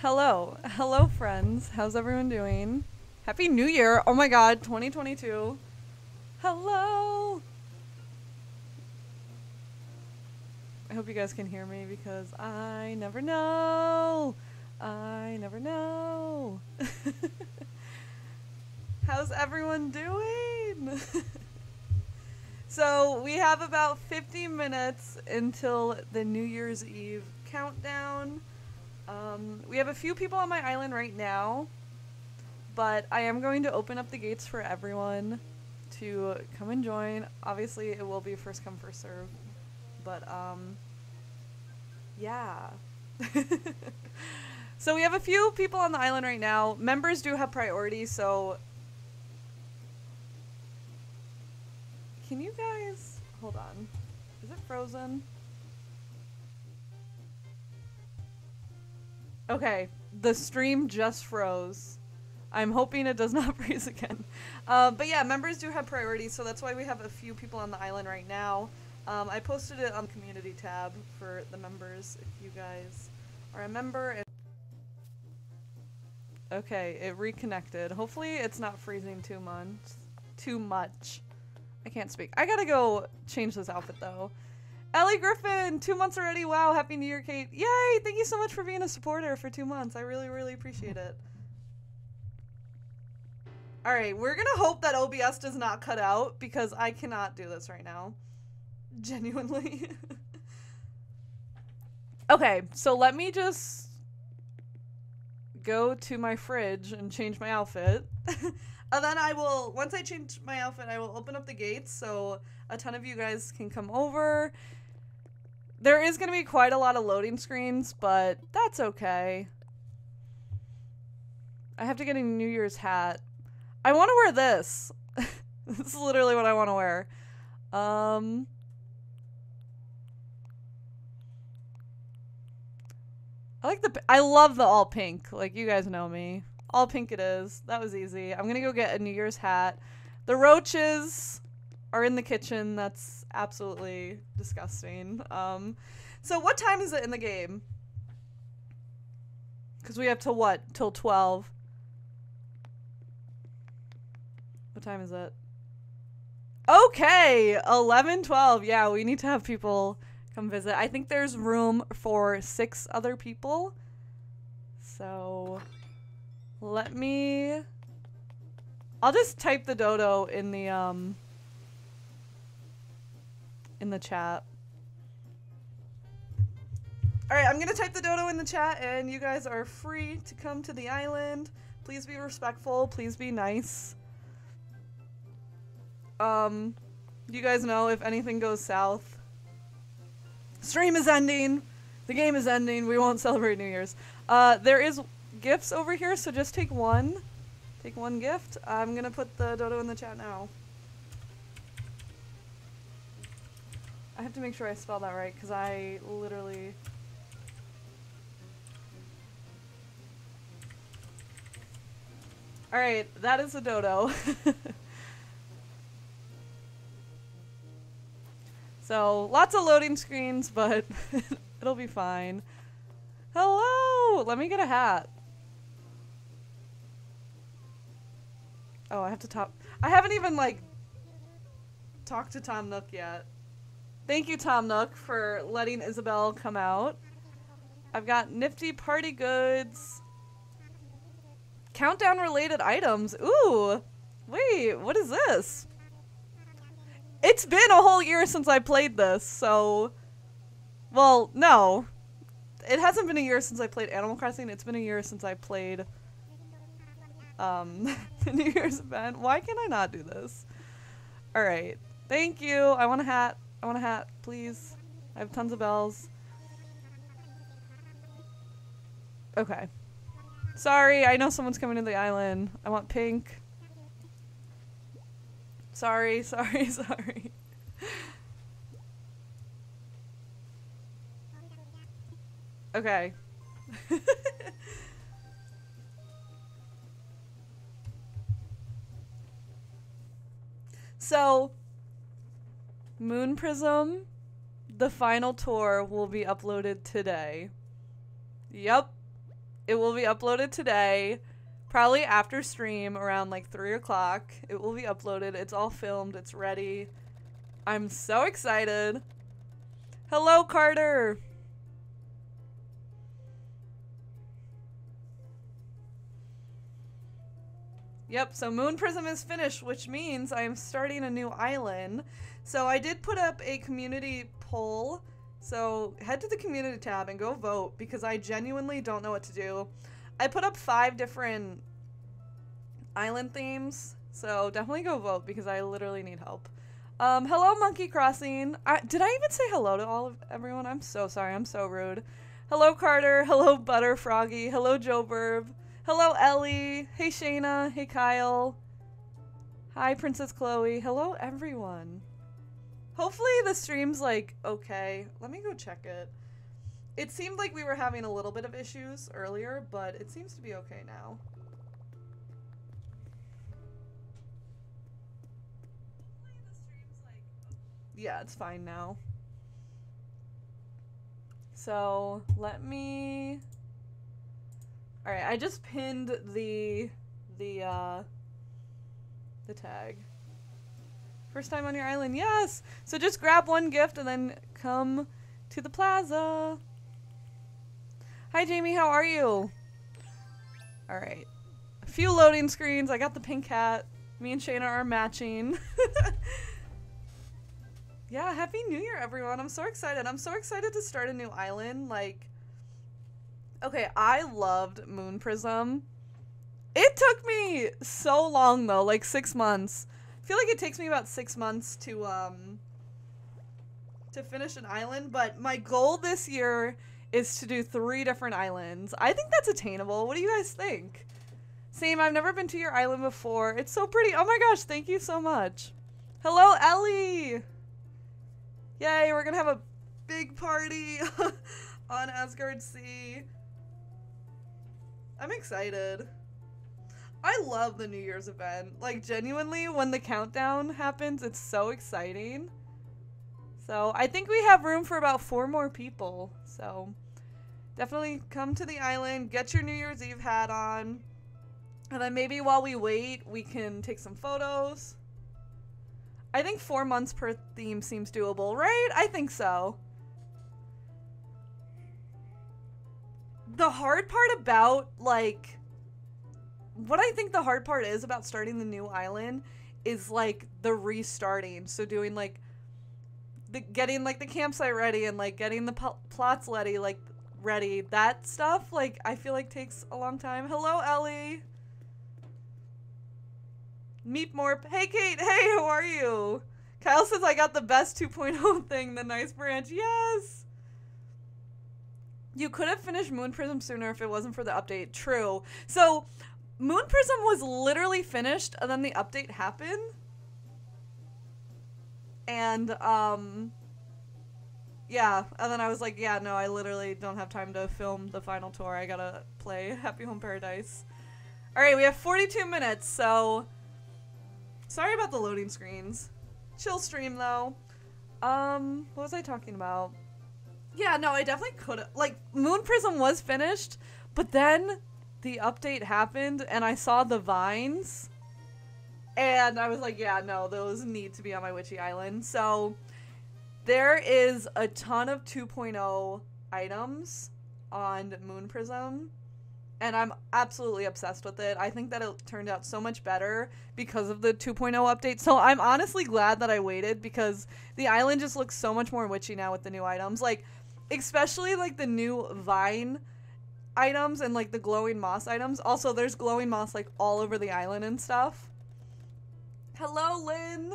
Hello. Hello, friends. How's everyone doing? Happy New Year. Oh my god, 2022. Hello. I hope you guys can hear me because I never know. I never know. How's everyone doing? so, we have about 50 minutes until the New Year's Eve countdown. Um, we have a few people on my island right now, but I am going to open up the gates for everyone to come and join. Obviously, it will be first come, first serve, but um, yeah. so we have a few people on the island right now. Members do have priority, so can you guys hold on? Is it frozen? Okay, the stream just froze. I'm hoping it does not freeze again. Uh, but yeah, members do have priority, so that's why we have a few people on the island right now. Um, I posted it on the community tab for the members if you guys are a member. And okay, it reconnected. Hopefully it's not freezing too much. Too much. I can't speak. I gotta go change this outfit though. Ellie Griffin, two months already. Wow, happy New Year, Kait. Yay! Thank you so much for being a supporter for two months. I really, really appreciate it. Alright, we're gonna hope that OBS does not cut out because I cannot do this right now. Genuinely. okay, so let me just go to my fridge and change my outfit. and then I will, once I change my outfit, I will open up the gates so a ton of you guys can come over there is going to be quite a lot of loading screens, but that's okay. I have to get a New Year's hat. I want to wear this. this is literally what I want to wear. Um... I like the. I love the all pink. Like you guys know me. All pink it is. That was easy. I'm gonna go get a New Year's hat. The roaches are in the kitchen. That's absolutely disgusting. Um, so what time is it in the game? Because we have till what? Till 12. What time is it? Okay, 11, 12. Yeah, we need to have people come visit. I think there's room for six other people. So let me... I'll just type the dodo in the, um in the chat. Alright, I'm gonna type the dodo in the chat and you guys are free to come to the island. Please be respectful, please be nice. Um, you guys know if anything goes south. Stream is ending. The game is ending. We won't celebrate New Year's. Uh, there is gifts over here, so just take one. Take one gift. I'm gonna put the dodo in the chat now. I have to make sure I spell that right because I literally. Alright, that is a dodo. so, lots of loading screens, but it'll be fine. Hello! Let me get a hat. Oh, I have to talk. I haven't even, like, talked to Tom Nook yet. Thank you, Tom Nook, for letting Isabelle come out. I've got nifty party goods. Countdown related items. Ooh. Wait, what is this? It's been a whole year since I played this, so... Well, no. It hasn't been a year since I played Animal Crossing. It's been a year since I played um, the New Year's event. Why can I not do this? Alright. Thank you. I want a hat. I want a hat, please. I have tons of bells. Okay. Sorry, I know someone's coming to the island. I want pink. Sorry, sorry, sorry. okay. so, Moon Prism, the final tour will be uploaded today. Yep. It will be uploaded today, probably after stream around like 3 o'clock. It will be uploaded. It's all filmed. It's ready. I'm so excited. Hello, Carter. Yep, so Moon Prism is finished, which means I am starting a new island. So I did put up a community poll. So head to the community tab and go vote because I genuinely don't know what to do. I put up five different island themes. So definitely go vote because I literally need help. Um, hello, Monkey Crossing. I, did I even say hello to all of everyone? I'm so sorry. I'm so rude. Hello, Carter. Hello, Butter Froggy. Hello, Joe Burb. Hello, Ellie. Hey, Shayna. Hey, Kyle. Hi, Princess Chloe. Hello, everyone. Hopefully the stream's, like, okay. Let me go check it. It seemed like we were having a little bit of issues earlier, but it seems to be okay now. Yeah, it's fine now. So, let me... All right, I just pinned the the uh the tag. First time on your island, yes. So just grab one gift and then come to the plaza. Hi Jamie, how are you? All right. A few loading screens. I got the pink hat. Me and Shayna are matching. yeah, happy new year everyone. I'm so excited. I'm so excited to start a new island like Okay, I loved Moon Prism. It took me so long though, like six months. I feel like it takes me about six months to um to finish an island, but my goal this year is to do three different islands. I think that's attainable. What do you guys think? Same, I've never been to your island before. It's so pretty. Oh my gosh, thank you so much. Hello, Ellie! Yay, we're gonna have a big party on Asgard Sea. I'm excited. I love the New Year's event. Like, genuinely, when the countdown happens, it's so exciting. So, I think we have room for about four more people. So, definitely come to the island, get your New Year's Eve hat on. And then maybe while we wait, we can take some photos. I think four months per theme seems doable, right? I think so. the hard part about like what I think the hard part is about starting the new island is like the restarting. So doing like the getting like the campsite ready and like getting the plots ready, like ready. That stuff like I feel like takes a long time. Hello, Ellie. Meet more. Hey, Kait. Hey, how are you? Kyle says I got the best 2.0 thing, the nice branch. Yes. You could have finished Moon Prism sooner if it wasn't for the update. True. So, Moon Prism was literally finished, and then the update happened. And, um... Yeah, and then I was like, yeah, no, I literally don't have time to film the final tour. I gotta play Happy Home Paradise. Alright, we have 42 minutes, so... Sorry about the loading screens. Chill stream, though. Um, what was I talking about? Yeah, no, I definitely could. Like, Moon Prism was finished, but then the update happened and I saw the vines. And I was like, yeah, no, those need to be on my Witchy Island. So there is a ton of 2.0 items on Moon Prism. And I'm absolutely obsessed with it. I think that it turned out so much better because of the 2.0 update. So I'm honestly glad that I waited because the island just looks so much more witchy now with the new items. Like, especially like the new vine items and like the glowing moss items. Also, there's glowing moss like all over the island and stuff. Hello, Lynn.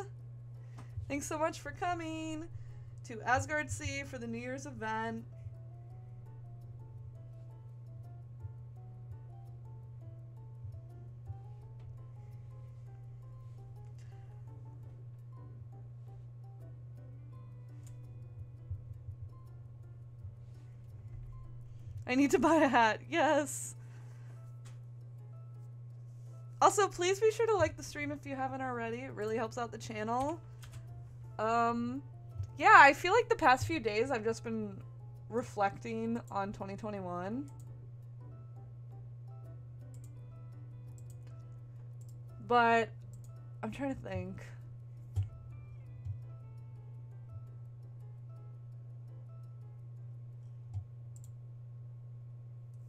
Thanks so much for coming to Asgard Sea for the New Year's event. I need to buy a hat. Yes. Also, please be sure to like the stream if you haven't already. It really helps out the channel. Um, yeah, I feel like the past few days I've just been reflecting on 2021. But I'm trying to think.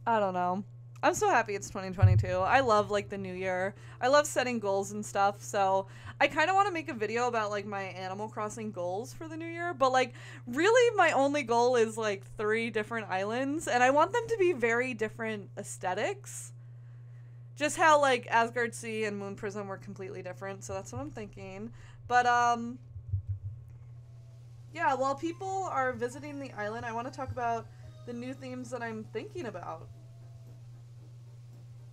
I don't know. I'm so happy it's 2022. I love like the new year. I love setting goals and stuff. So I kind of want to make a video about like my Animal Crossing goals for the new year. But like really my only goal is like three different islands and I want them to be very different aesthetics. Just how like Asgard Sea and Moon Prism were completely different. So that's what I'm thinking. But um yeah, while people are visiting the island, I want to talk about the new themes that I'm thinking about.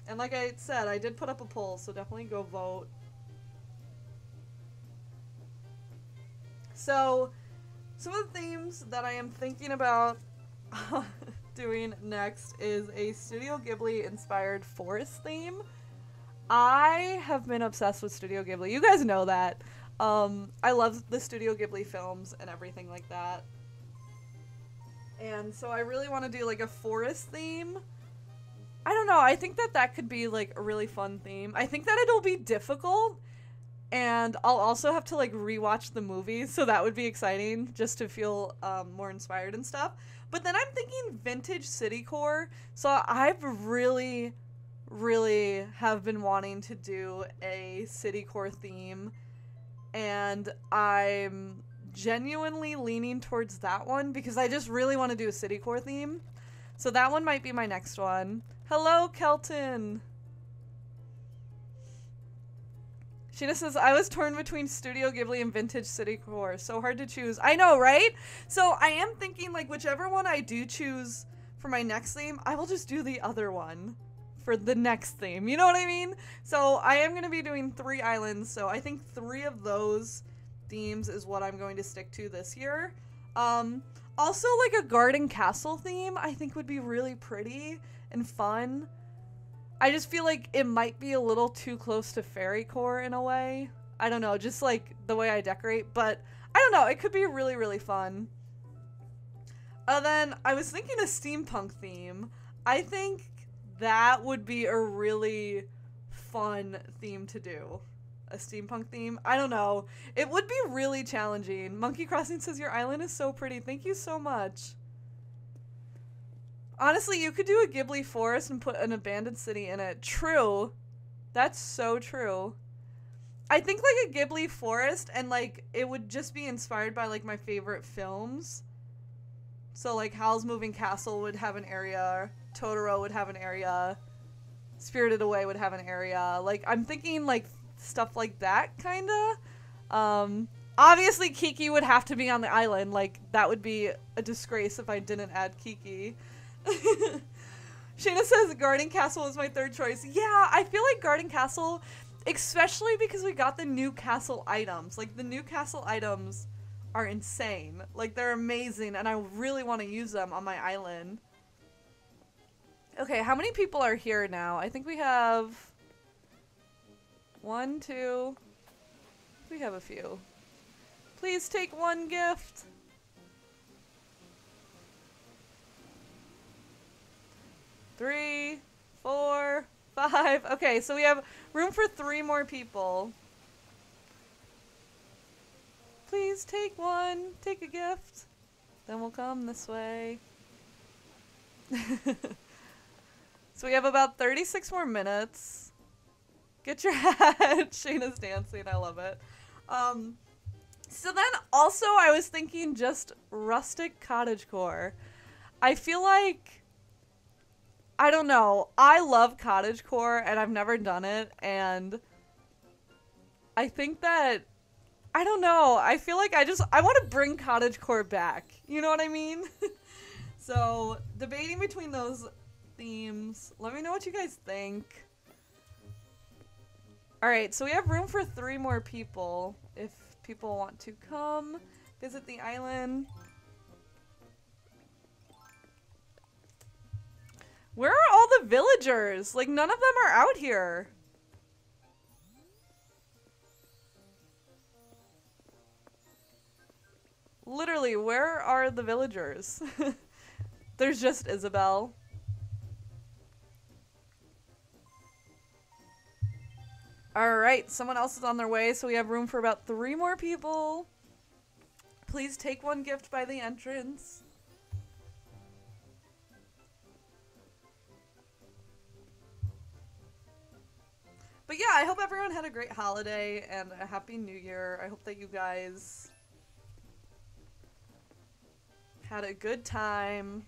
And like I said, I did put up a poll, so definitely go vote. So, some of the themes that I am thinking about doing next is a Studio Ghibli inspired forest theme. I have been obsessed with Studio Ghibli. You guys know that. Um, I love the Studio Ghibli films and everything like that. And so I really want to do like a forest theme I don't know. I think that that could be like a really fun theme. I think that it'll be difficult and I'll also have to like rewatch the movie, so that would be exciting just to feel um, more inspired and stuff. But then I'm thinking vintage city core. So I've really, really have been wanting to do a city core theme, and I'm genuinely leaning towards that one because I just really want to do a city core theme. So that one might be my next one. Hello, Kelton. Sheena says, I was torn between Studio Ghibli and Vintage City Core. So hard to choose. I know, right? So I am thinking, like, whichever one I do choose for my next theme, I will just do the other one for the next theme. You know what I mean? So I am going to be doing three islands. So I think three of those themes is what I'm going to stick to this year. Um, also, like a garden castle theme, I think would be really pretty and fun. I just feel like it might be a little too close to fairy core in a way. I don't know, just like the way I decorate, but I don't know, it could be really, really fun. Uh, then I was thinking a steampunk theme. I think that would be a really fun theme to do. A steampunk theme. I don't know. It would be really challenging. Monkey Crossing says your island is so pretty. Thank you so much. Honestly, you could do a Ghibli forest and put an abandoned city in it. True. That's so true. I think like a Ghibli forest and like it would just be inspired by like my favorite films. So like Howl's Moving Castle would have an area, Totoro would have an area, Spirited Away would have an area. Like I'm thinking like stuff like that kind of. Um obviously Kiki would have to be on the island. Like that would be a disgrace if I didn't add Kiki. Shayna says Garden Castle is my third choice. Yeah, I feel like Garden Castle, especially because we got the new castle items. Like the new castle items are insane. Like they're amazing and I really want to use them on my island. Okay, how many people are here now? I think we have one, two. We have a few. Please take one gift. three, four, five. Okay, so we have room for three more people. Please take one. Take a gift. Then we'll come this way. so we have about 36 more minutes. Get your hat. Shayna's dancing. I love it. Um, so then also I was thinking just rustic cottage core. I feel like I don't know. I love cottage core and I've never done it and I think that I don't know. I feel like I just I want to bring cottage core back. You know what I mean? so, debating between those themes. Let me know what you guys think. All right, so we have room for 3 more people if people want to come visit the island. Where are all the villagers? Like, none of them are out here. Literally, where are the villagers? There's just Isabelle. Alright, someone else is on their way, so we have room for about three more people. Please take one gift by the entrance. But yeah, I hope everyone had a great holiday and a happy new year. I hope that you guys had a good time.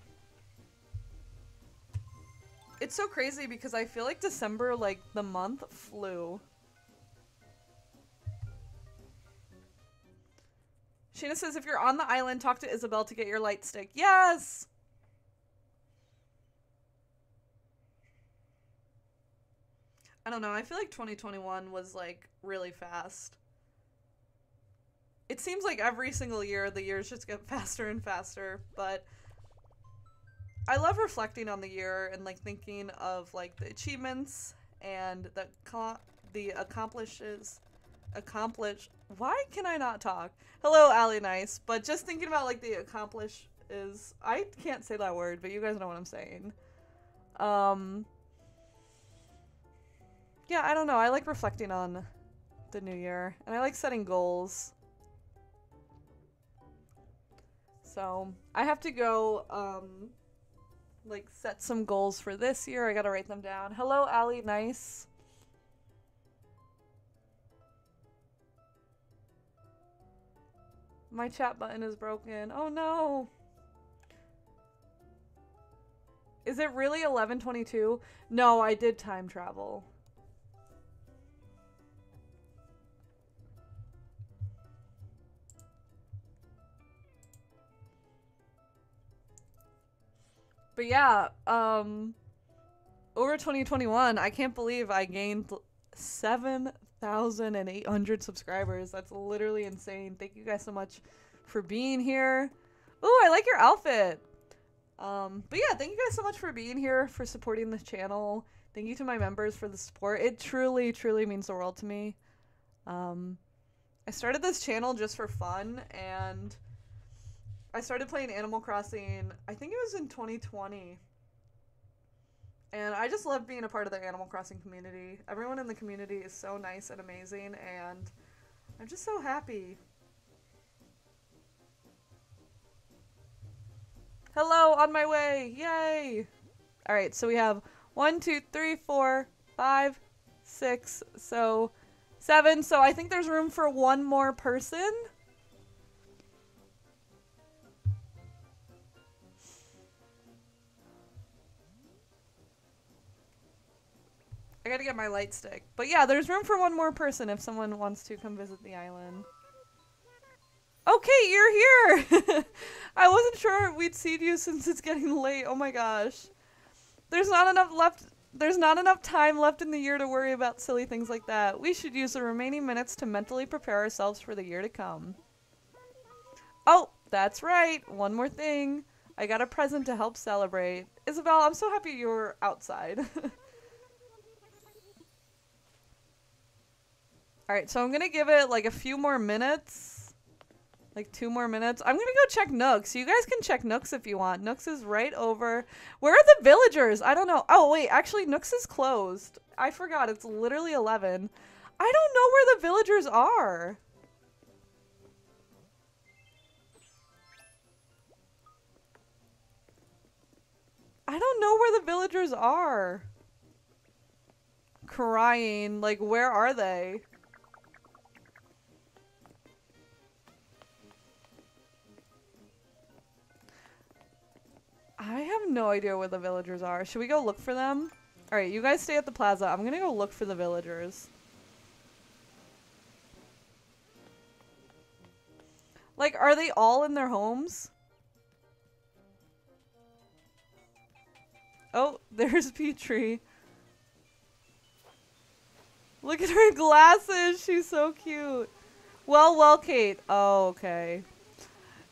It's so crazy because I feel like December, like, the month flew. Sheena says, if you're on the island, talk to Isabelle to get your light stick. Yes! I don't know. I feel like 2021 was like really fast. It seems like every single year the years just get faster and faster, but I love reflecting on the year and like thinking of like the achievements and the the accomplishes accomplish why can I not talk? Hello, Ali Nice, but just thinking about like the accomplish is I can't say that word, but you guys know what I'm saying. Um yeah, I don't know. I like reflecting on the new year, and I like setting goals. So I have to go, um, like set some goals for this year. I gotta write them down. Hello, Ali. Nice. My chat button is broken. Oh no. Is it really 1122? No, I did time travel. But yeah, um, over 2021, I can't believe I gained 7,800 subscribers. That's literally insane. Thank you guys so much for being here. Oh, I like your outfit. Um, but yeah, thank you guys so much for being here, for supporting the channel. Thank you to my members for the support. It truly, truly means the world to me. Um, I started this channel just for fun, and I started playing Animal Crossing, I think it was in 2020. And I just love being a part of the Animal Crossing community. Everyone in the community is so nice and amazing, and I'm just so happy. Hello, on my way! Yay! Alright, so we have one, two, three, four, five, six, so seven. So I think there's room for one more person. I gotta get my light stick. But yeah, there's room for one more person if someone wants to come visit the island. Okay, you're here! I wasn't sure we'd see you since it's getting late. Oh my gosh. There's not enough left- there's not enough time left in the year to worry about silly things like that. We should use the remaining minutes to mentally prepare ourselves for the year to come. Oh, that's right. One more thing. I got a present to help celebrate. Isabelle, I'm so happy you're outside. Alright, so I'm gonna give it like a few more minutes. Like two more minutes. I'm gonna go check Nooks. You guys can check Nooks if you want. Nooks is right over. Where are the villagers? I don't know. Oh, wait. Actually, Nooks is closed. I forgot. It's literally 11. I don't know where the villagers are. I don't know where the villagers are. Crying. Like, where are they? I have no idea where the villagers are. Should we go look for them? Alright, you guys stay at the plaza. I'm gonna go look for the villagers. Like, are they all in their homes? Oh, there's Petri. Look at her glasses. She's so cute. Well, well, Kait. Oh, okay.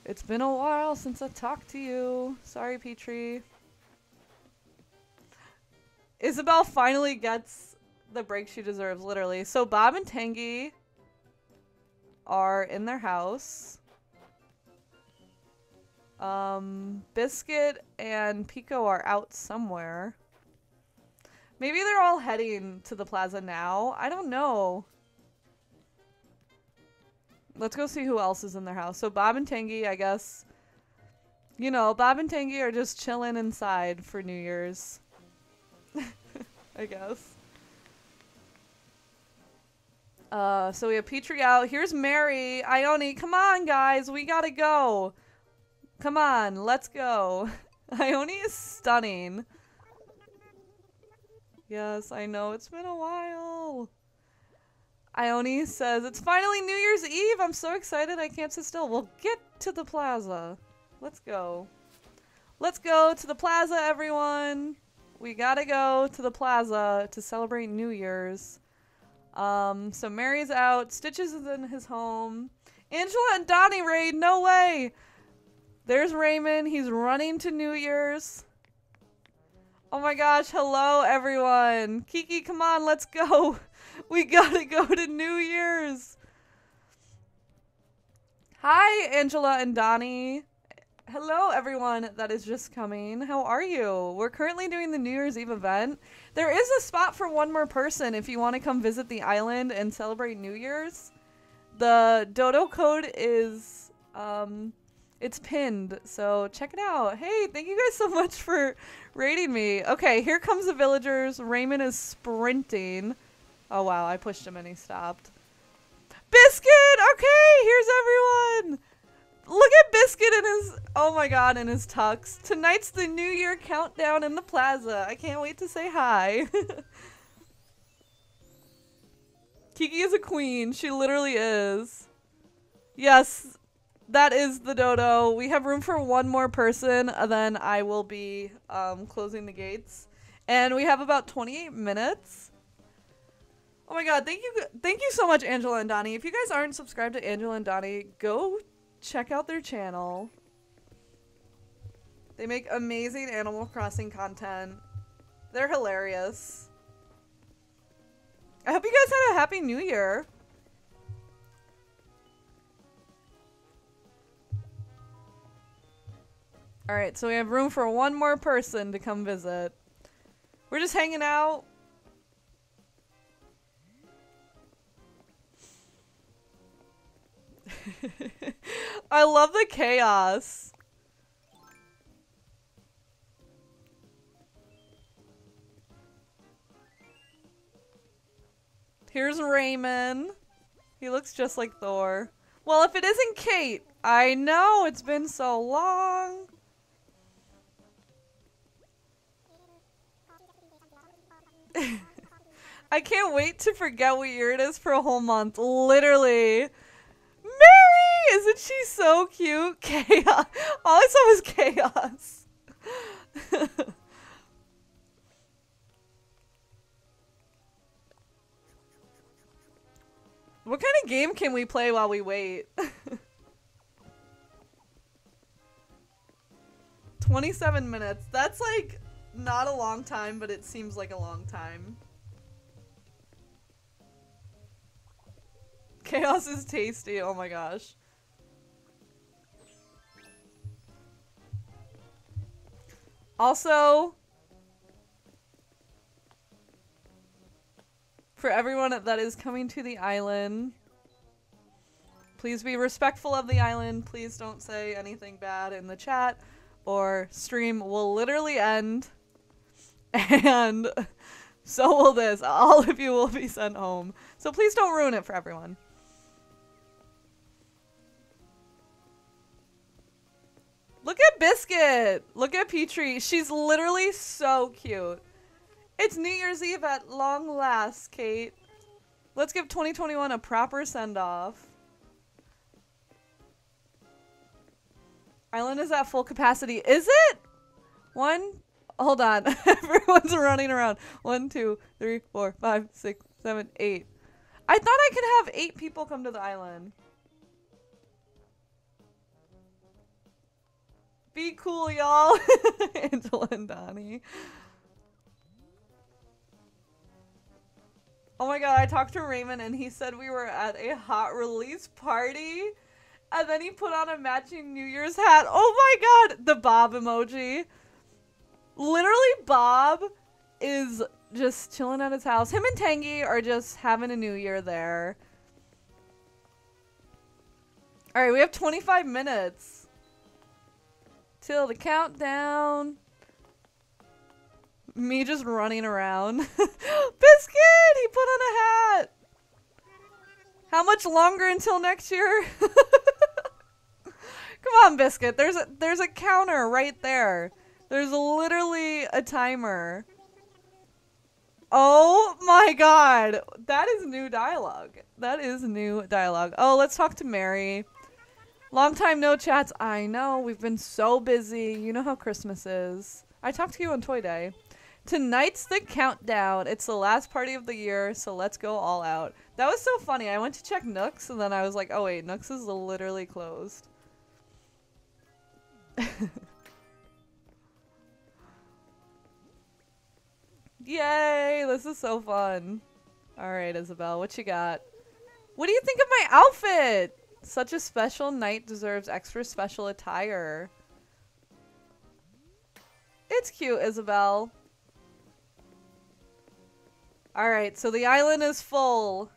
It's been a while since I talked to you. Sorry, Petri. Isabelle finally gets the break she deserves, literally. So Bob and Tangy are in their house. Um, Biskit and Piko are out somewhere. Maybe they're all heading to the plaza now. I don't know. Let's go see who else is in their house. So Bob and Tangy, I guess. You know, Bob and Tangy are just chilling inside for New Year's. I guess. Uh, so we have Petri out. Here's Mary. Ione, come on, guys. We gotta go. Come on, let's go. Ione is stunning. Yes, I know. It's been a while. Ione says, It's finally New Year's Eve. I'm so excited I can't sit still. We'll get to the plaza. Let's go. Let's go to the plaza, everyone. We gotta go to the plaza to celebrate New Year's. Um, so Mary's out. Stitches is in his home. Angela and Donnie raid. No way. There's Raymond. He's running to New Year's. Oh my gosh. Hello, everyone. Kiki, come on. Let's go. We gotta go to New Year's. Hi, Angela and Donnie. Hello, everyone that is just coming. How are you? We're currently doing the New Year's Eve event. There is a spot for one more person if you want to come visit the island and celebrate New Year's. The dodo code is um it's pinned, so check it out. Hey, thank you guys so much for rating me. Okay, here comes the villagers. Raymond is sprinting. Oh wow, I pushed him and he stopped. Biskit! Okay, here's everyone! Look at Biskit in his, oh my god, in his tux. Tonight's the New Year countdown in the plaza. I can't wait to say hi. Kiki is a queen. She literally is. Yes, that is the dodo. We have room for one more person, then I will be um, closing the gates. And we have about 28 minutes. Oh my god, thank you thank you so much, Angela and Donnie. If you guys aren't subscribed to Angela and Donnie, go check out their channel. They make amazing Animal Crossing content. They're hilarious. I hope you guys had a happy new year. Alright, so we have room for one more person to come visit. We're just hanging out. I love the chaos. Here's Raymond. He looks just like Thor. Well, if it isn't Kait, I know it's been so long. I can't wait to forget what year it is for a whole month. Literally. Isn't she so cute? Chaos. All I saw was chaos. what kind of game can we play while we wait? 27 minutes. That's like not a long time, but it seems like a long time. Chaos is tasty. Oh my gosh. Also, for everyone that is coming to the island, please be respectful of the island. Please don't say anything bad in the chat or stream will literally end. And so will this. All of you will be sent home. So please don't ruin it for everyone. Look at Biskit. Look at Petri. She's literally so cute. It's New Year's Eve at long last, Kait. Let's give 2021 a proper send-off. Island is at full capacity. Is it? One, hold on. Everyone's running around. One, two, three, four, five, six, seven, eight. I thought I could have eight people come to the island. Be cool, y'all. Angela and Donnie. Oh my god, I talked to Raymond and he said we were at a hot release party. And then he put on a matching New Year's hat. Oh my god, the Bob emoji. Literally, Bob is just chilling at his house. Him and Tangy are just having a new year there. Alright, we have 25 minutes. Till the countdown. Me just running around. Biskit! He put on a hat! How much longer until next year? Come on, Biskit. There's a there's a counter right there. There's literally a timer. Oh my god. That is new dialogue. That is new dialogue. Oh, let's talk to Mary. Long time no chats. I know. We've been so busy. You know how Christmas is. I talked to you on Toy Day. Tonight's the countdown. It's the last party of the year, so let's go all out. That was so funny. I went to check Nooks, and then I was like, oh wait, Nooks is literally closed. Yay! This is so fun. Alright, Isabelle, what you got? What do you think of my outfit? Such a special night deserves extra special attire. It's cute, Isabelle. Alright, so the island is full.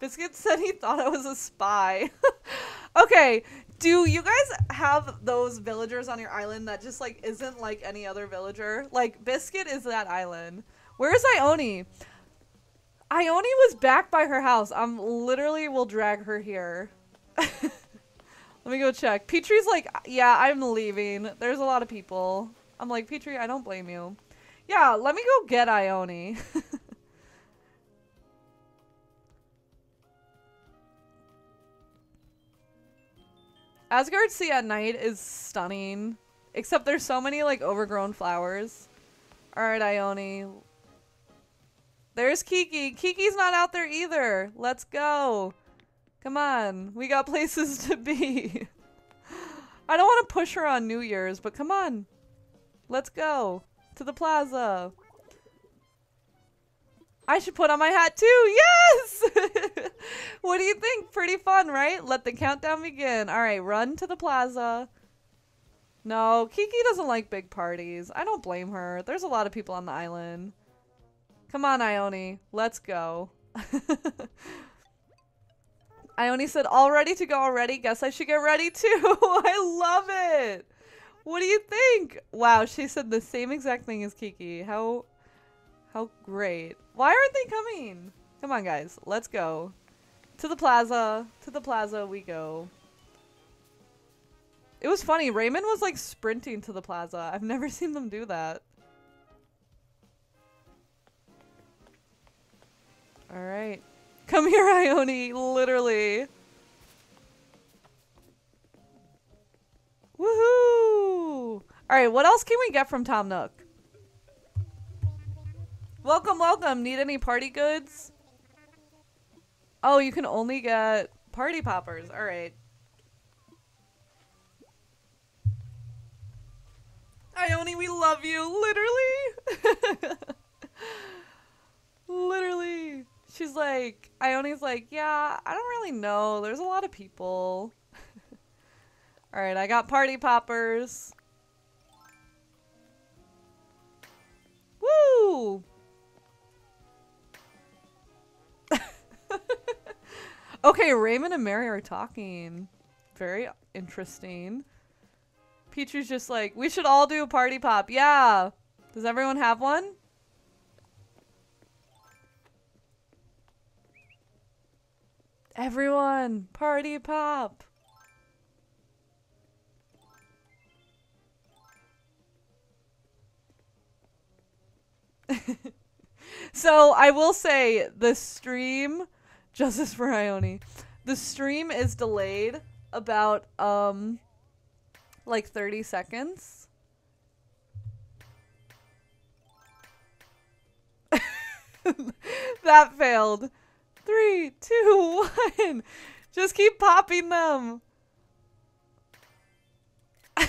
Biskit said he thought I was a spy. okay, do you guys have those villagers on your island that just like isn't like any other villager? Like Biskit is that island. Where's Ione? Ione was back by her house. I'm literally will drag her here. Let me go check. Petri's like, yeah, I'm leaving. There's a lot of people. I'm like, Petri, I don't blame you. Yeah, let me go get Ione. Asgard Sea at night is stunning. Except there's so many like overgrown flowers. Alright, Ione. There's Kiki. Kiki's not out there either. Let's go. Come on. We got places to be. I don't want to push her on New Year's, but come on. Let's go. To the plaza. I should put on my hat too. Yes! what do you think? Pretty fun, right? Let the countdown begin. All right, run to the plaza. No, Kiki doesn't like big parties. I don't blame her. There's a lot of people on the island. Come on, Ione. Let's go. Ione said, all ready to go already? Guess I should get ready too. I love it. What do you think? Wow, she said the same exact thing as Kiki. How how great. Why aren't they coming? Come on, guys. Let's go. To the plaza. To the plaza we go. It was funny. Raymond was like sprinting to the plaza. I've never seen them do that. Alright. Come here, Ione. Literally. Woohoo! Alright, what else can we get from Tom Nook? Welcome, welcome. Need any party goods? Oh, you can only get party poppers. All right. Ione, we love you. Literally. Literally. She's like, Ione's like, yeah, I don't really know. There's a lot of people. All right, I got party poppers. Woo! okay, Raymond and Mary are talking. Very interesting. Petri's just like, we should all do a party pop. Yeah. Does everyone have one? Everyone, party pop. so I will say the stream Justice for Ione. The stream is delayed about um like 30 seconds. that failed. Three, two, one. Just keep popping them.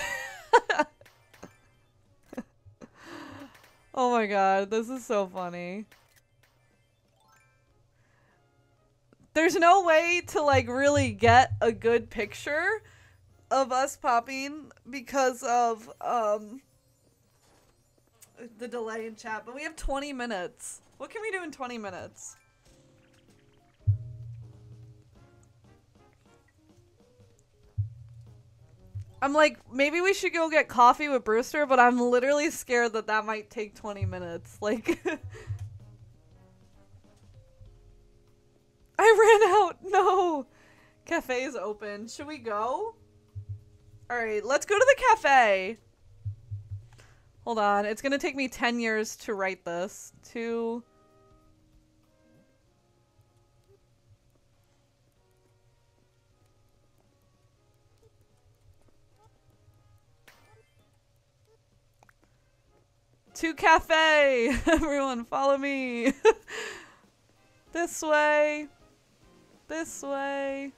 oh my god, this is so funny. there's no way to like really get a good picture of us popping because of um the delay in chat, but we have 20 minutes. What can we do in 20 minutes? I'm like, maybe we should go get coffee with Brewster, but I'm literally scared that that might take 20 minutes. Like, I ran out. No. Cafe's open. Should we go? Alright, let's go to the cafe. Hold on. It's gonna take me 10 years to write this. Two... To cafe! Everyone, follow me! this way! This way!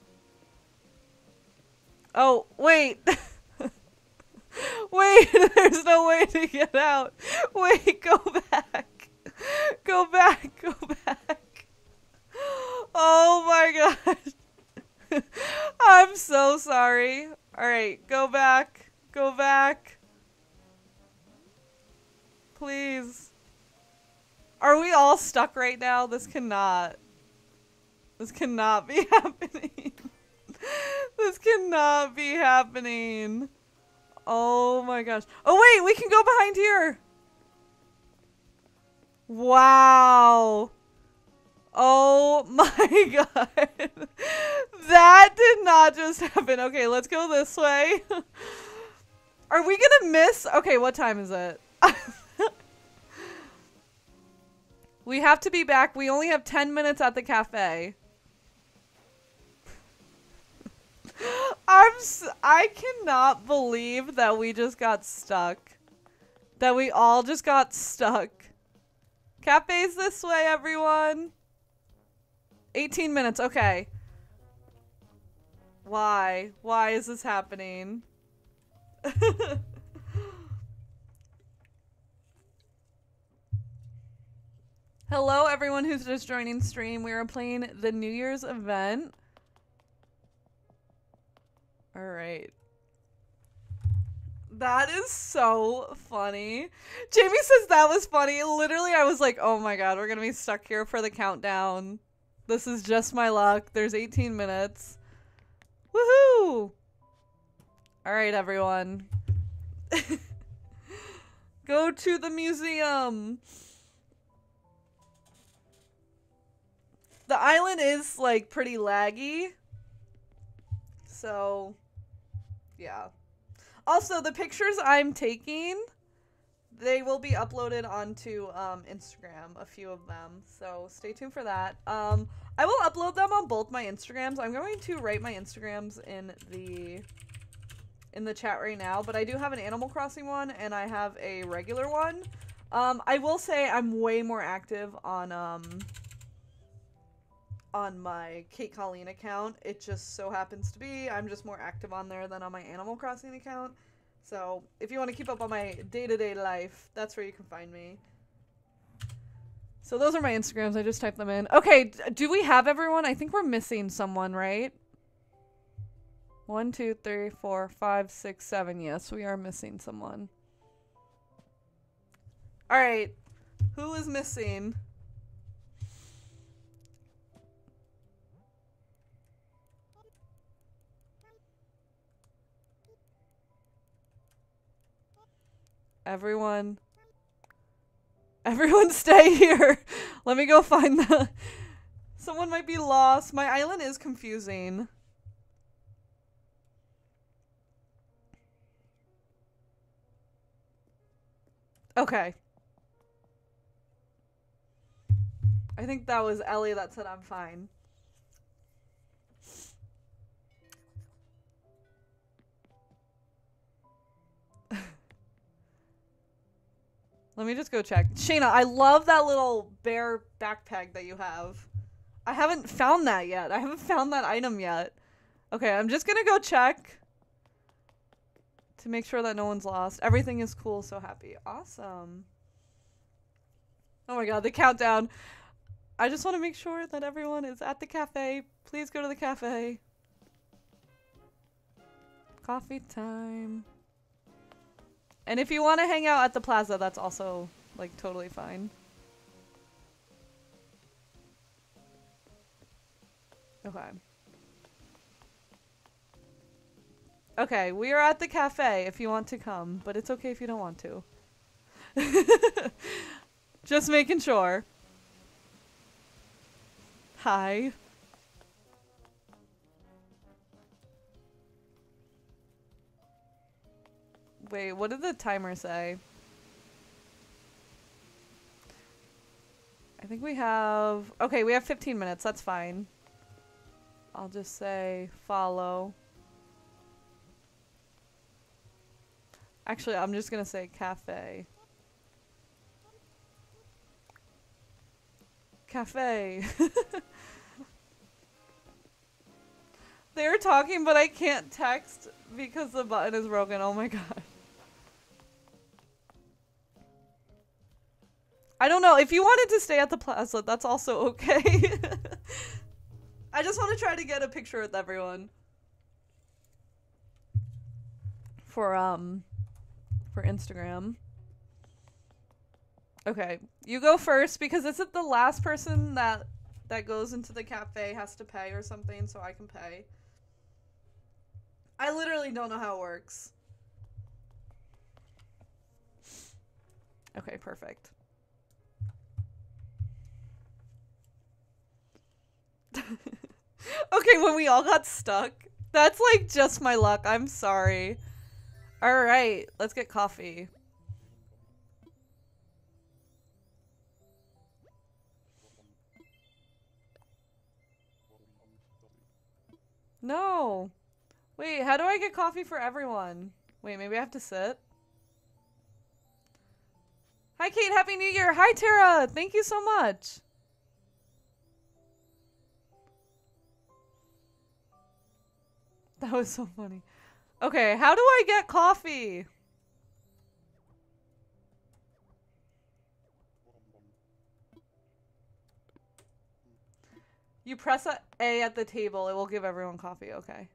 Oh, wait! wait, there's no way to get out! Wait, go back! Go back, go back! Oh my gosh! I'm so sorry. Alright, go back. Go back. Please. Are we all stuck right now? This cannot. This cannot be happening. this cannot be happening. Oh my gosh. Oh wait, we can go behind here. Wow. Oh my god. that did not just happen. Okay, let's go this way. Are we gonna miss? Okay, what time is it? We have to be back. We only have 10 minutes at the cafe. I'm s I cannot believe that we just got stuck. That we all just got stuck. Cafe's this way, everyone. 18 minutes, okay. Why? Why is this happening? Hello, everyone who's just joining stream. We are playing the New Year's event. All right. That is so funny. Jamie says that was funny. Literally, I was like, oh my god, we're gonna be stuck here for the countdown. This is just my luck. There's 18 minutes. Woohoo! Alright, everyone. Go to the museum! The island is, like, pretty laggy. So, yeah. Also, the pictures I'm taking, they will be uploaded onto um, Instagram, a few of them. So stay tuned for that. Um, I will upload them on both my Instagrams. I'm going to write my Instagrams in the in the chat right now, but I do have an Animal Crossing one and I have a regular one. Um, I will say I'm way more active on um, on my Kait Colleen account. It just so happens to be I'm just more active on there than on my Animal Crossing account. So if you want to keep up on my day-to-day life, that's where you can find me. So those are my Instagrams. I just typed them in. Okay, do we have everyone? I think we're missing someone, right? One, two, three, four, five, six, seven. Yes, we are missing someone. All right. Who is missing? Everyone. Everyone stay here. Let me go find the... Someone might be lost. My island is confusing. Okay. I think that was Ellie that said I'm fine. Let me just go check. Shayna, I love that little bear backpack that you have. I haven't found that yet. I haven't found that item yet. Okay, I'm just gonna go check to make sure that no one's lost. Everything is cool, so happy. Awesome. Oh my god, the countdown. I just want to make sure that everyone is at the cafe. Please go to the cafe. Coffee time. And if you want to hang out at the plaza, that's also like totally fine. Okay. Okay, we are at the cafe if you want to come, but it's okay if you don't want to. Just making sure. Hi. Wait, what did the timer say? I think we have... Okay, we have 15 minutes. That's fine. I'll just say follow. Actually, I'm just gonna say cafe. Cafe. They're talking, but I can't text because the button is broken. Oh my god. I don't know. If you wanted to stay at the plaza, that's also okay. I just want to try to get a picture with everyone. For, um, for Instagram. Okay, you go first because it's the last person that that goes into the cafe has to pay or something, so I can pay. I literally don't know how it works. Okay, perfect. okay, when we all got stuck. That's like just my luck. I'm sorry. Alright, let's get coffee. No. Wait, how do I get coffee for everyone? Wait, maybe I have to sit? Hi, Kait. Happy New Year. Hi, Tara. Thank you so much. That was so funny. Okay, how do I get coffee? You press a, a at the table, it will give everyone coffee, okay.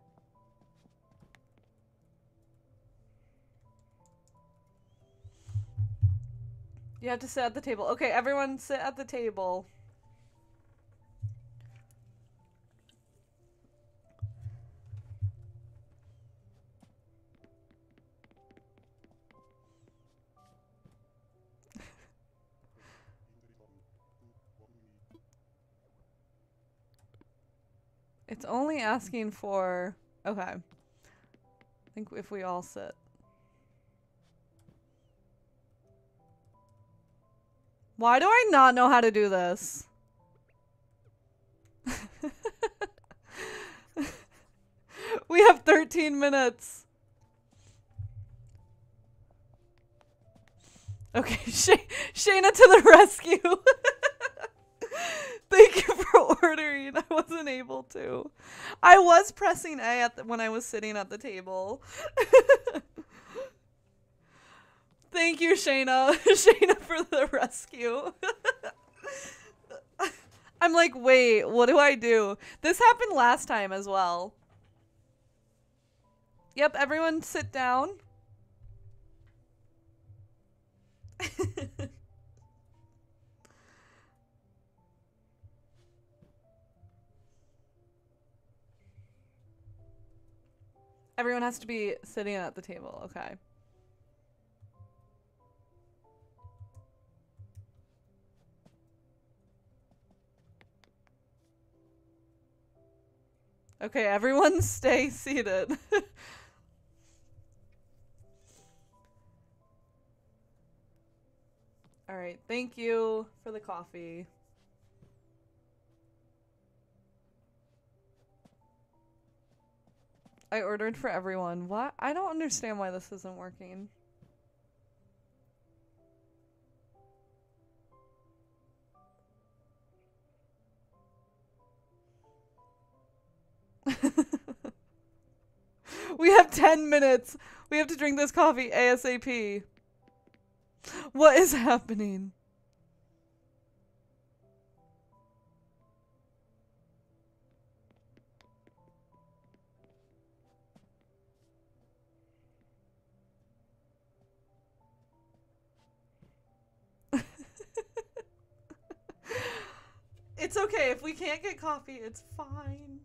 You have to sit at the table. Okay, everyone sit at the table. It's only asking for... Okay. I think if we all sit. Why do I not know how to do this? we have 13 minutes. Okay, Sh Shayna to the rescue. Thank you for ordering. I wasn't able to. I was pressing A at the, when I was sitting at the table. Thank you, Shayna. Shayna for the rescue. I'm like, wait, what do I do? This happened last time as well. Yep, everyone sit down. Everyone has to be sitting at the table. Okay. Okay, everyone stay seated. Alright, thank you for the coffee. I ordered for everyone. What? I don't understand why this isn't working. we have 10 minutes. We have to drink this coffee ASAP. What is happening? It's okay. If we can't get coffee, it's fine.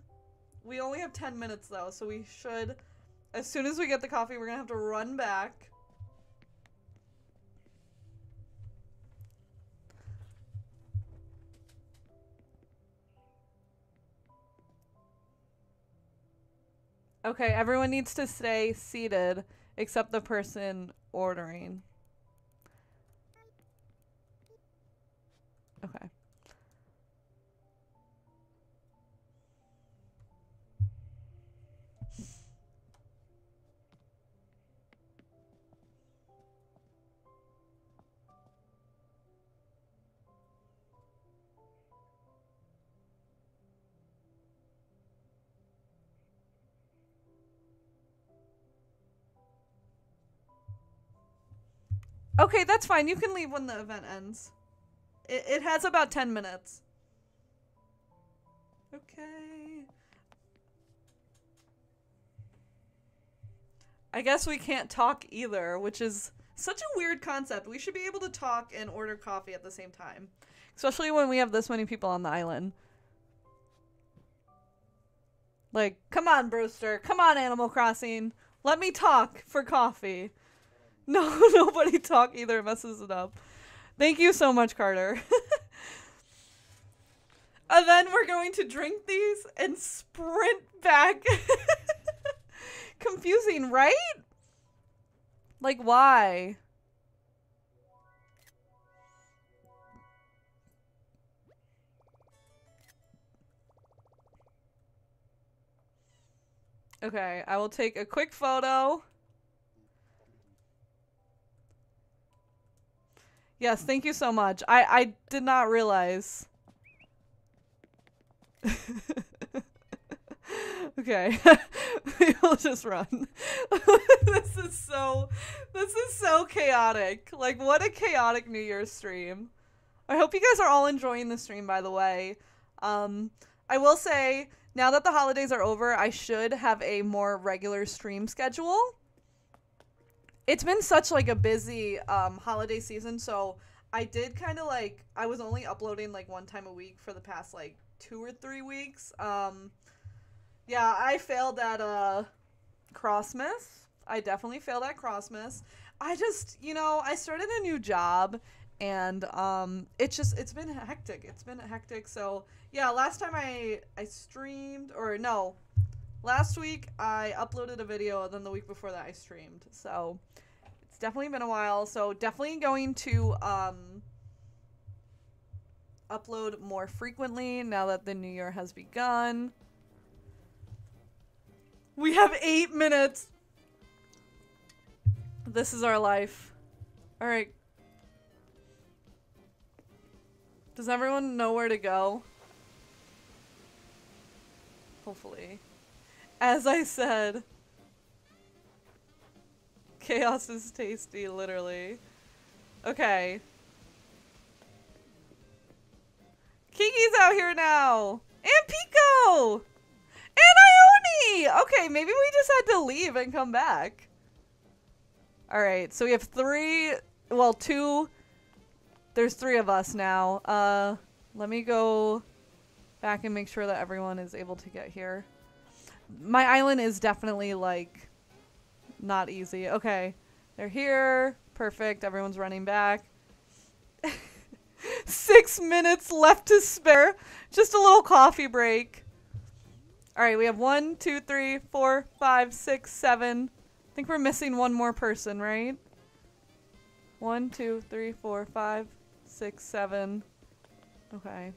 We only have 10 minutes though, so we should. As soon as we get the coffee, we're gonna have to run back. Okay, everyone needs to stay seated except the person ordering. Okay. Okay, that's fine. You can leave when the event ends. It, it has about 10 minutes. Okay. I guess we can't talk either, which is such a weird concept. We should be able to talk and order coffee at the same time. Especially when we have this many people on the island. Like, come on, Brewster. Come on, Animal Crossing. Let me talk for coffee. No, nobody talk either. It messes it up. Thank you so much, Carter. and then we're going to drink these and sprint back. Confusing, right? Like, why? Okay, I will take a quick photo. Yes, thank you so much. I, I did not realize. okay. we'll just run. this is so this is so chaotic. Like what a chaotic New Year's stream. I hope you guys are all enjoying the stream by the way. Um I will say now that the holidays are over, I should have a more regular stream schedule it's been such like a busy um, holiday season, so I did kind of like I was only uploading like one time a week for the past like two or three weeks. Um, yeah, I failed at uh, Crossmas. I definitely failed at Crossmas. I just, you know, I started a new job and um it's just it's been hectic. It's been hectic. So, yeah, last time I I streamed or no, Last week I uploaded a video, and then the week before that I streamed. So it's definitely been a while. So definitely going to um, upload more frequently now that the new year has begun. We have eight minutes. This is our life. All right. Does everyone know where to go? Hopefully. As I said, chaos is tasty, literally. Okay. Kiki's out here now! And Piko! And Ione! Okay, maybe we just had to leave and come back. Alright, so we have three, well, two, there's three of us now. Uh, let me go back and make sure that everyone is able to get here. My island is definitely like not easy. Okay. They're here. Perfect. Everyone's running back. Six minutes left to spare. Just a little coffee break. Alright, we have one, two, three, four, five, six, seven. I think we're missing one more person, right? One, two, three, four, five, six, seven. Okay.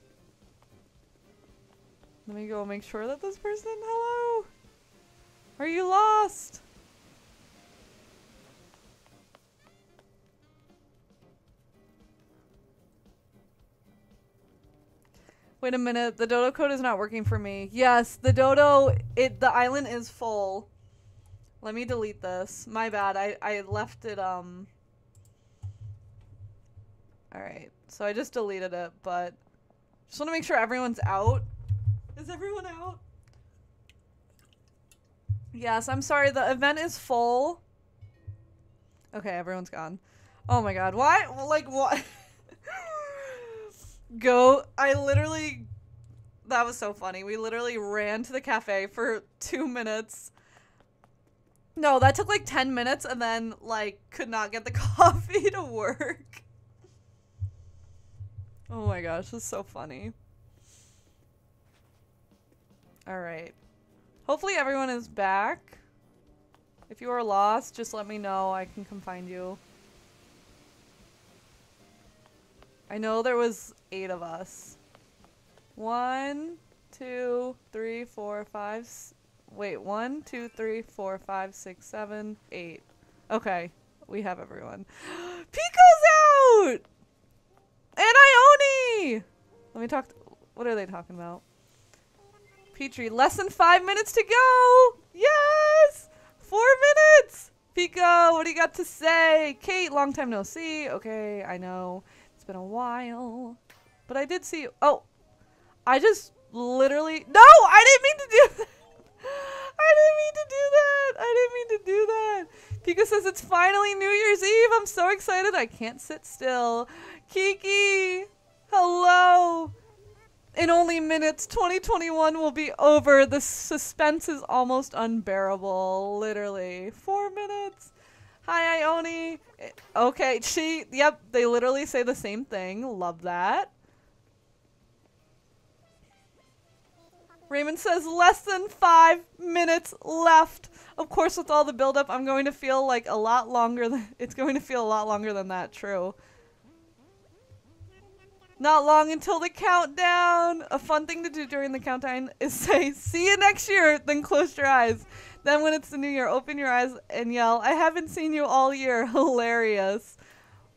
Let me go make sure that this person, hello? Are you lost? Wait a minute, the dodo code is not working for me. Yes, the dodo, it the island is full. Let me delete this. My bad, I, I left it, um... Alright, so I just deleted it, but... Just want to make sure everyone's out. Is everyone out? Yes, I'm sorry. The event is full. Okay, everyone's gone. Oh my god. Why? Like, what? go. I literally That was so funny. We literally ran to the cafe for two minutes. No, that took like 10 minutes and then, like, could not get the coffee to work. Oh my gosh, is so funny. Alright. Hopefully everyone is back. If you are lost, just let me know. I can come find you. I know there was eight of us. One, two, three, four, five. Wait, one, two, three, four, five, six, seven, eight. Okay, we have everyone. Piko's out! And Ione! Let me talk. what are they talking about? Petri, less than five minutes to go! Yes! Four minutes! Piko, what do you got to say? Kait, long time no see. Okay, I know It's been a while. But I did see- oh! I just literally- No! I didn't mean to do that! I didn't mean to do that! I didn't mean to do that! Piko says it's finally New Year's Eve! I'm so excited I can't sit still! Kiki! Hello! In only minutes, 2021 will be over. The suspense is almost unbearable. Literally. Four minutes. Hi, Ione. Eh, okay, she, yep, they literally say the same thing. Love that. Raymond says less than five minutes left. Of course, with all the buildup, I'm going to feel like a lot longer than, it's going to feel a lot longer than that, true. Not long until the countdown. A fun thing to do during the countdown is say, see you next year, then close your eyes. Then when it's the new year, open your eyes and yell, I haven't seen you all year. Hilarious.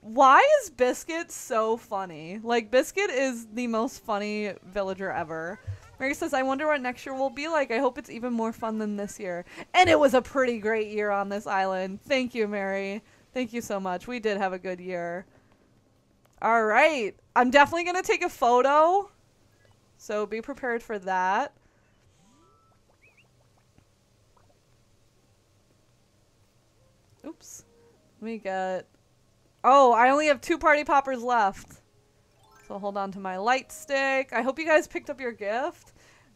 Why is Biskit so funny? Like, Biskit is the most funny villager ever. Mary says, I wonder what next year will be like. I hope it's even more fun than this year. And it was a pretty great year on this island. Thank you, Mary. Thank you so much. We did have a good year. All right. I'm definitely going to take a photo. So be prepared for that. Oops. Me get... Oh, I only have two party poppers left. So hold on to my light stick. I hope you guys picked up your gift.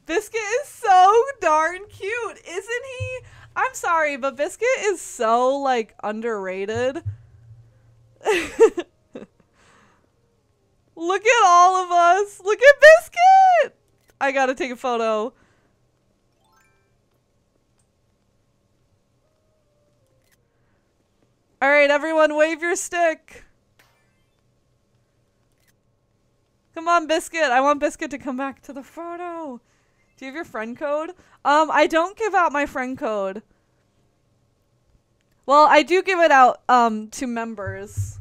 Biskit is so darn cute, isn't he? I'm sorry, but Biskit is so, like, underrated. Look at all of us. Look at Biskit. I gotta take a photo. All right, everyone, wave your stick. Come on, Biskit. I want Biskit to come back to the photo. Do you have your friend code? Um, I don't give out my friend code. Well, I do give it out um to members.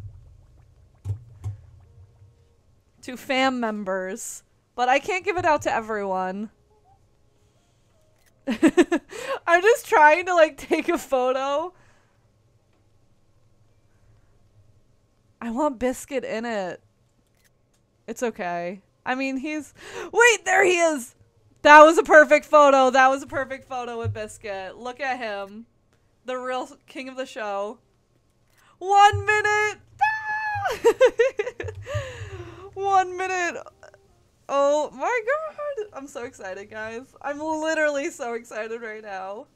To fam members. But I can't give it out to everyone. I'm just trying to like take a photo I want Biskit in it. It's okay. I mean, he's... Wait, there he is! That was a perfect photo. That was a perfect photo with Biskit. Look at him. The real king of the show. One minute! Ah! One minute! Oh my god! I'm so excited, guys. I'm literally so excited right now.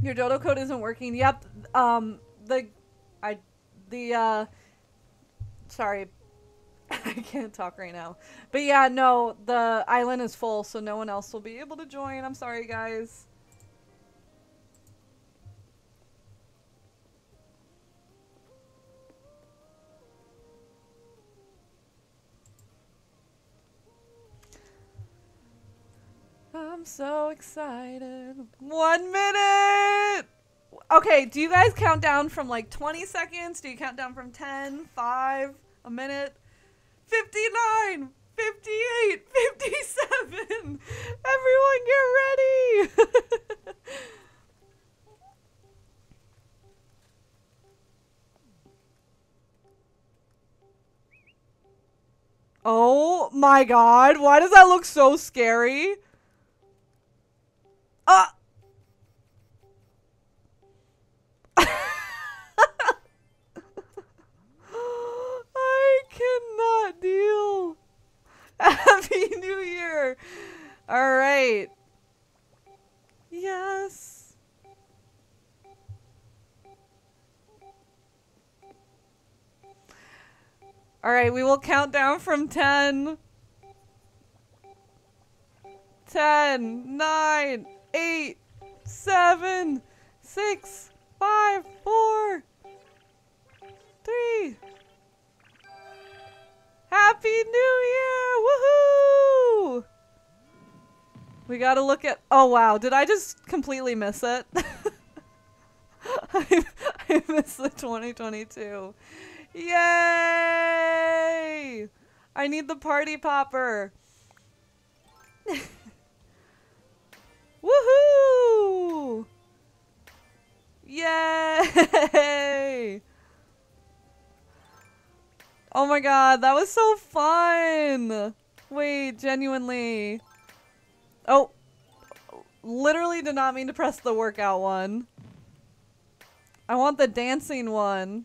Your dodo code isn't working. Yep. Um, the, I, the, uh, sorry. I can't talk right now. But yeah, no, the island is full, so no one else will be able to join. I'm sorry, guys. I'm so excited. One minute! Okay, do you guys count down from like 20 seconds? Do you count down from 10, 5, a minute? 59, 58, 57! Everyone get ready! oh my god, why does that look so scary? Ah! deal. Happy New Year. All right. Yes. All right, we will count down from 10. 10, 9, 8, 7, 6, 5, 4, 3, Happy New Year! Woohoo! We gotta look at. Oh wow, did I just completely miss it? I, I missed the 2022. Yay! I need the party popper. Woohoo! Yay! Oh my god, that was so fun! Wait, genuinely. Oh. Literally did not mean to press the workout one. I want the dancing one.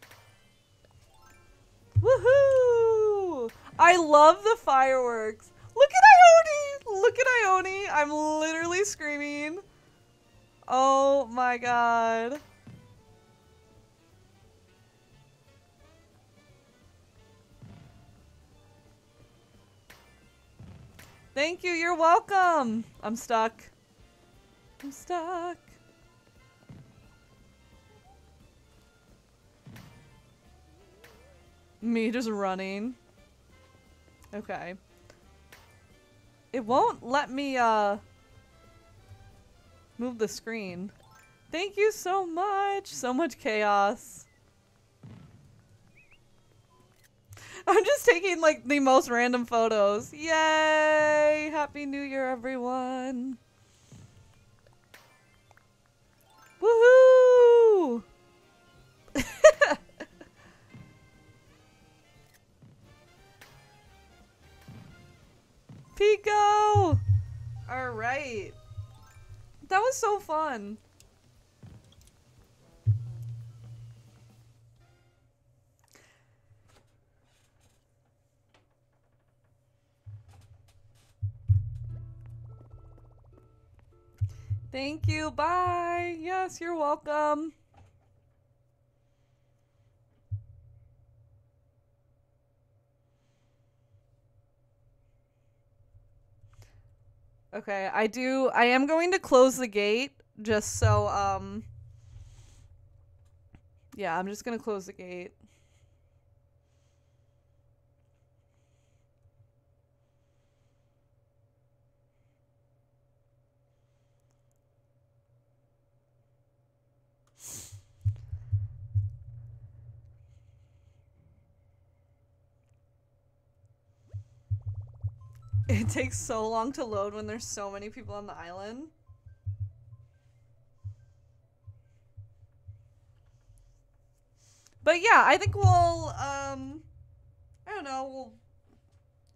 Woohoo! I love the fireworks. Look at Ione! Look at Ione! I'm literally screaming. Oh my god. Thank you, you're welcome. I'm stuck. I'm stuck. Me just running. Okay. It won't let me, uh, move the screen. Thank you so much. So much chaos. I'm just taking, like, the most random photos. Yay! Happy New Year, everyone. Woohoo! Piko! Alright. That was so fun. Thank you. Bye. Yes, you're welcome. Okay, I do I am going to close the gate just so um Yeah, I'm just going to close the gate. It takes so long to load when there's so many people on the island. But yeah, I think we'll, um, I don't know, we'll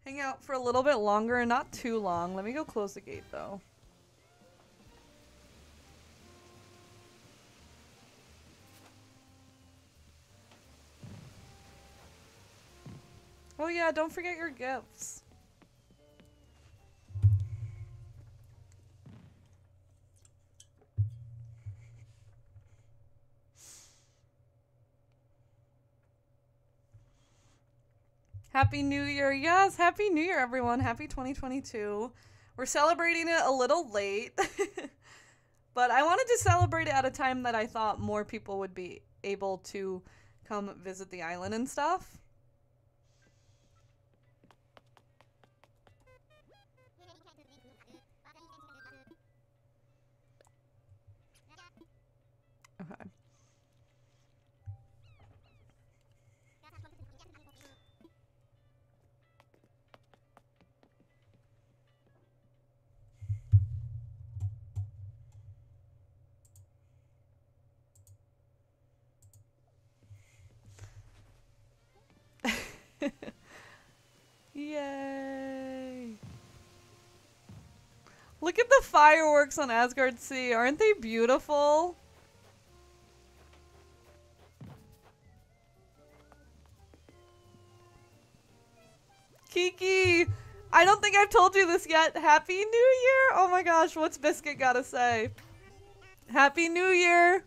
hang out for a little bit longer and not too long. Let me go close the gate though. Oh yeah, don't forget your gifts. Happy New Year. Yes, Happy New Year, everyone. Happy 2022. We're celebrating it a little late, but I wanted to celebrate it at a time that I thought more people would be able to come visit the island and stuff. Fireworks on Asgard Sea. Aren't they beautiful? Kiki! I don't think I've told you this yet. Happy New Year! Oh my gosh, what's Biskit gotta say? Happy New Year!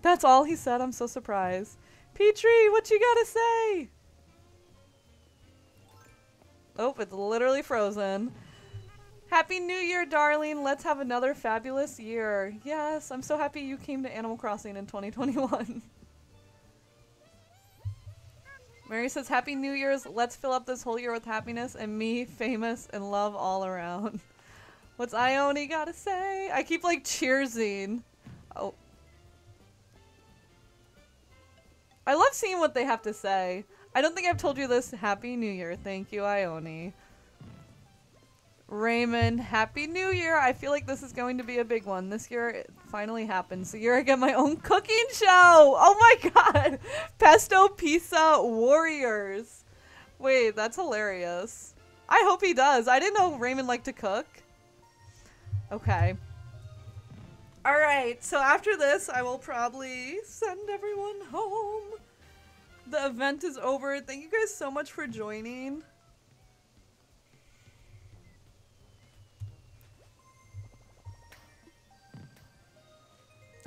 That's all he said. I'm so surprised. Petri, what you gotta say? Oh, it's literally frozen. Happy New Year, darling. Let's have another fabulous year. Yes, I'm so happy you came to Animal Crossing in 2021. Mary says, Happy New Year's. Let's fill up this whole year with happiness and me, famous, and love all around. What's Ione gotta say? I keep like cheersing. Oh. I love seeing what they have to say. I don't think I've told you this. Happy New Year. Thank you, Ione. Raymond, Happy New Year. I feel like this is going to be a big one. This year it finally happens. The year I get my own cooking show. Oh my god. Pesto Pizza Warriors. Wait, that's hilarious. I hope he does. I didn't know Raymond liked to cook. Okay. Alright, so after this, I will probably send everyone home. The event is over. Thank you guys so much for joining.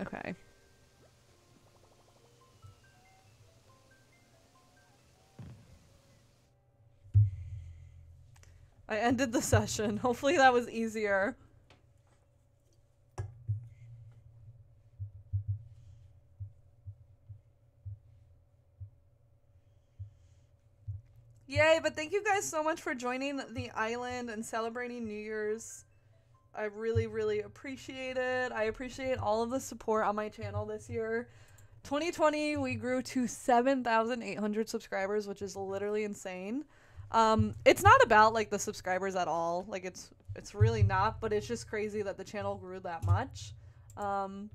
Okay. I ended the session. Hopefully that was easier. Yay, but thank you guys so much for joining the island and celebrating New Year's. I really, really appreciate it. I appreciate all of the support on my channel this year. 2020, we grew to 7,800 subscribers, which is literally insane. Um, it's not about like the subscribers at all. Like it's it's really not, but it's just crazy that the channel grew that much. Um,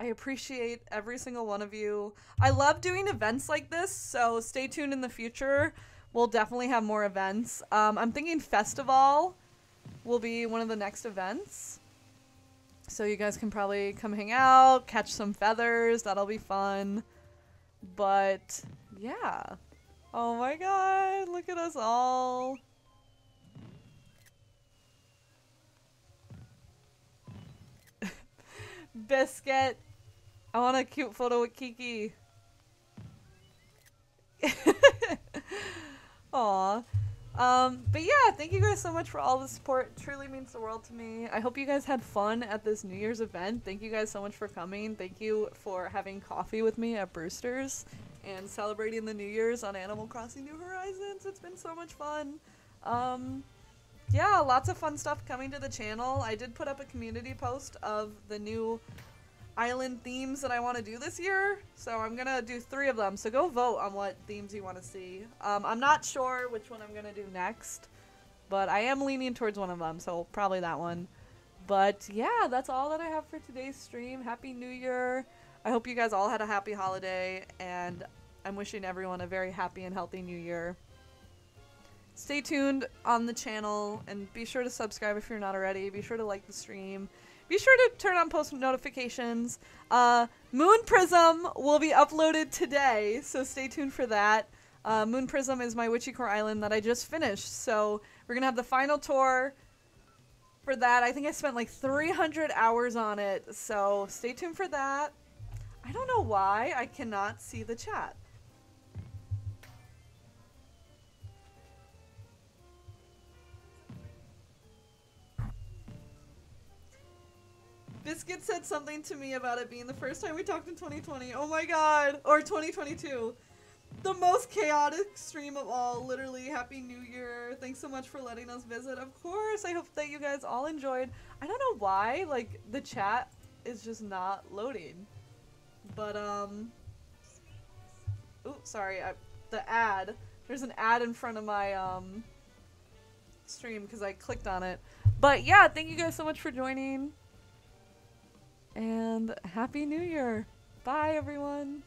I appreciate every single one of you. I love doing events like this, so stay tuned in the future. We'll definitely have more events. Um, I'm thinking festival will be one of the next events. So you guys can probably come hang out, catch some feathers. That'll be fun. But yeah. Oh my god, look at us all. Biskit. I want a cute photo with Kiki. Aw. Um, but yeah, thank you guys so much for all the support. It truly means the world to me. I hope you guys had fun at this New Year's event. Thank you guys so much for coming. Thank you for having coffee with me at Brewster's and celebrating the New Year's on Animal Crossing New Horizons. It's been so much fun. Um, yeah, lots of fun stuff coming to the channel. I did put up a community post of the new island themes that I want to do this year. So I'm going to do three of them. So go vote on what themes you want to see. Um, I'm not sure which one I'm going to do next, but I am leaning towards one of them. So probably that one. But yeah, that's all that I have for today's stream. Happy New Year. I hope you guys all had a happy holiday and I'm wishing everyone a very happy and healthy new year. Stay tuned on the channel and be sure to subscribe if you're not already. Be sure to like the stream be sure to turn on post notifications. Uh, Moon Prism will be uploaded today, so stay tuned for that. Uh, Moon Prism is my Witchy Core Island that I just finished, so we're gonna have the final tour for that. I think I spent like 300 hours on it, so stay tuned for that. I don't know why I cannot see the chat. Biskit said something to me about it being the first time we talked in 2020. Oh my god. Or 2022. The most chaotic stream of all. Literally, Happy New Year. Thanks so much for letting us visit. Of course, I hope that you guys all enjoyed. I don't know why, like, the chat is just not loading. But, um... Oh, sorry. I, the ad. There's an ad in front of my, um... stream because I clicked on it. But yeah, thank you guys so much for joining and Happy New Year. Bye, everyone.